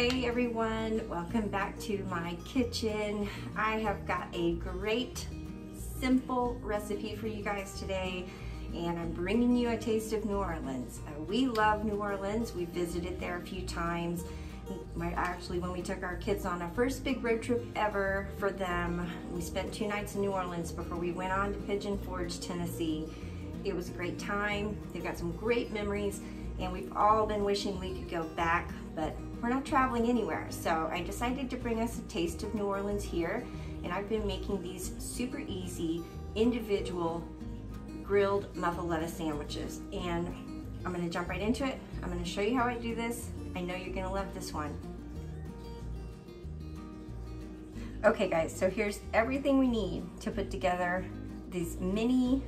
Hey everyone, welcome back to my kitchen. I have got a great simple recipe for you guys today and I'm bringing you a taste of New Orleans. Uh, we love New Orleans. We visited there a few times. My, actually, when we took our kids on our first big road trip ever for them, we spent two nights in New Orleans before we went on to Pigeon Forge, Tennessee. It was a great time. They've got some great memories and we've all been wishing we could go back, we're not traveling anywhere. So I decided to bring us a taste of New Orleans here and I've been making these super easy individual grilled muffaletta sandwiches. And I'm gonna jump right into it. I'm gonna show you how I do this. I know you're gonna love this one. Okay guys, so here's everything we need to put together these mini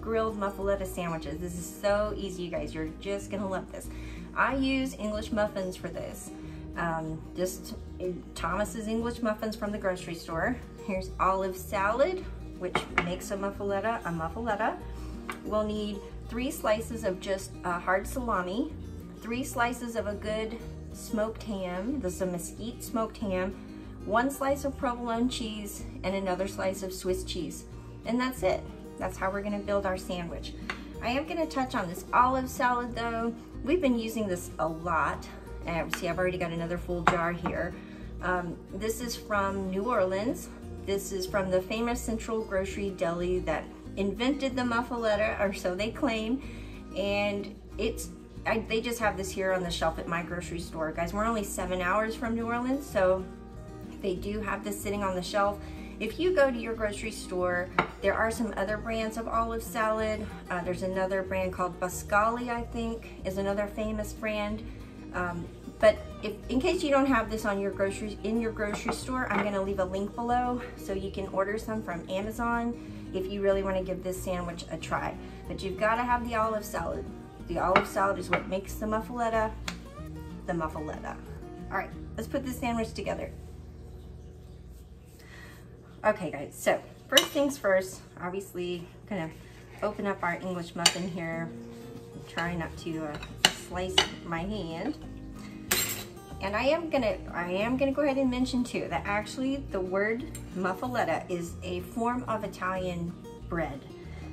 grilled muffaletta sandwiches. This is so easy, you guys. You're just gonna love this. I use English muffins for this. Um, just Thomas's English muffins from the grocery store. Here's olive salad, which makes a muffaletta a muffaletta. We'll need three slices of just uh, hard salami, three slices of a good smoked ham, this is a mesquite smoked ham, one slice of provolone cheese, and another slice of Swiss cheese. And that's it. That's how we're gonna build our sandwich. I am gonna touch on this olive salad though. We've been using this a lot. And see, I've already got another full jar here. Um, this is from New Orleans. This is from the famous Central Grocery Deli that invented the muffaletta, or so they claim. And it's, I, they just have this here on the shelf at my grocery store. Guys, we're only seven hours from New Orleans, so they do have this sitting on the shelf. If you go to your grocery store, there are some other brands of olive salad. Uh, there's another brand called Boscoli, I think, is another famous brand. Um, but if, in case you don't have this on your grocery in your grocery store, I'm gonna leave a link below so you can order some from Amazon if you really wanna give this sandwich a try. But you've gotta have the olive salad. The olive salad is what makes the muffaletta the muffaletta. All right, let's put this sandwich together. Okay guys, so first things first, obviously gonna open up our English muffin here. Try not to uh, slice my hand. And I am gonna I am gonna go ahead and mention too that actually the word muffaletta is a form of Italian bread.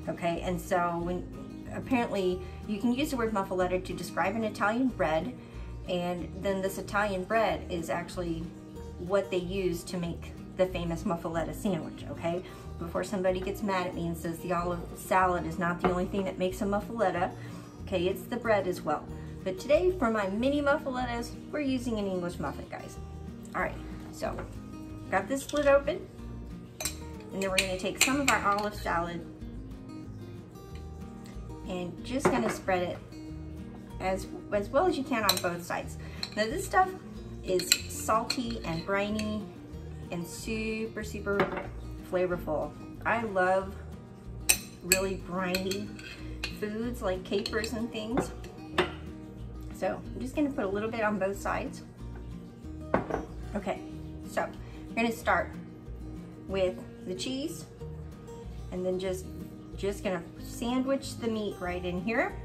Okay, and so when apparently you can use the word muffaletta to describe an Italian bread, and then this Italian bread is actually what they use to make the famous muffaletta sandwich, okay? Before somebody gets mad at me and says the olive salad is not the only thing that makes a muffaletta, okay, it's the bread as well. But today for my mini muffalettas, we're using an English muffin, guys. All right, so got this split open, and then we're gonna take some of our olive salad and just gonna spread it as, as well as you can on both sides. Now this stuff is salty and briny and super, super flavorful. I love really briny foods like capers and things. So I'm just gonna put a little bit on both sides. Okay, so we're gonna start with the cheese and then just, just gonna sandwich the meat right in here.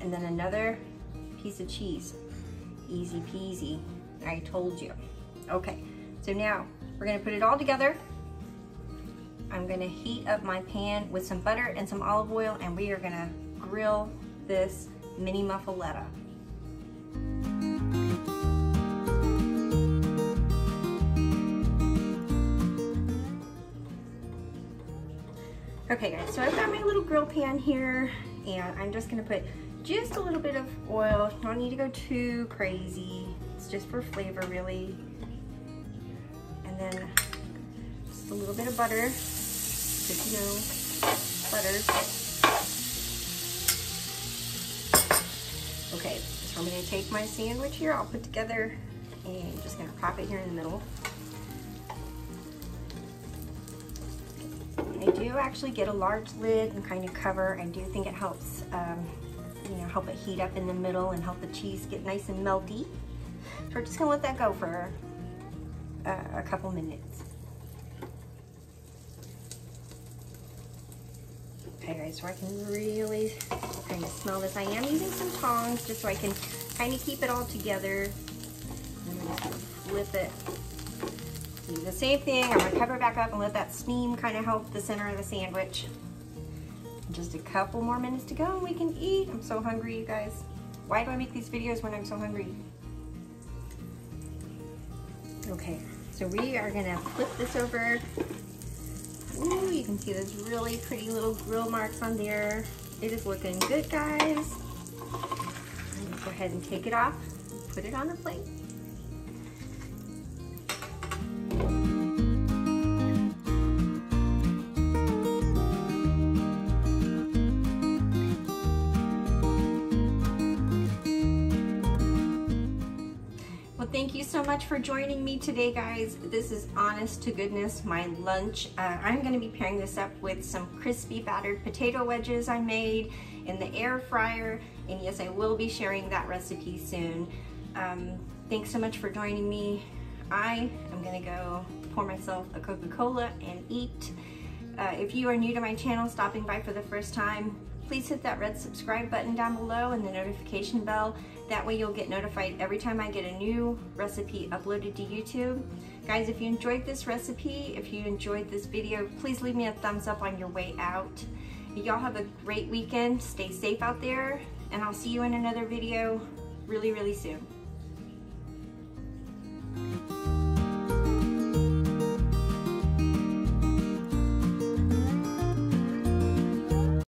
And then another piece of cheese. Easy peasy, I told you. Okay, so now we're gonna put it all together. I'm gonna heat up my pan with some butter and some olive oil and we are gonna grill this mini muffaletta. Okay guys, so I've got my little grill pan here and I'm just gonna put just a little bit of oil. Don't need to go too crazy. It's just for flavor really and then just a little bit of butter, good to know, butter. Okay, so I'm gonna take my sandwich here, I'll put together, and just gonna pop it here in the middle. I do actually get a large lid and kind of cover. I do think it helps, um, you know, help it heat up in the middle and help the cheese get nice and melty. So we're just gonna let that go for uh, a couple minutes. Okay guys, so I can really kind of smell this. I am using some tongs just so I can kind of keep it all together. I'm gonna flip it. Do the same thing. I'm gonna cover it back up and let that steam kind of help the center of the sandwich. Just a couple more minutes to go and we can eat. I'm so hungry, you guys. Why do I make these videos when I'm so hungry? Okay, so we are gonna flip this over. Ooh, you can see those really pretty little grill marks on there. It is looking good, guys. Go ahead and take it off, put it on the plate. Thank you so much for joining me today, guys. This is honest to goodness my lunch. Uh, I'm gonna be pairing this up with some crispy battered potato wedges I made in the air fryer. And yes, I will be sharing that recipe soon. Um, thanks so much for joining me. I am gonna go pour myself a Coca-Cola and eat. Uh, if you are new to my channel, stopping by for the first time, please hit that red subscribe button down below and the notification bell. That way you'll get notified every time I get a new recipe uploaded to YouTube. Guys, if you enjoyed this recipe, if you enjoyed this video, please leave me a thumbs up on your way out. Y'all have a great weekend. Stay safe out there, and I'll see you in another video really, really soon.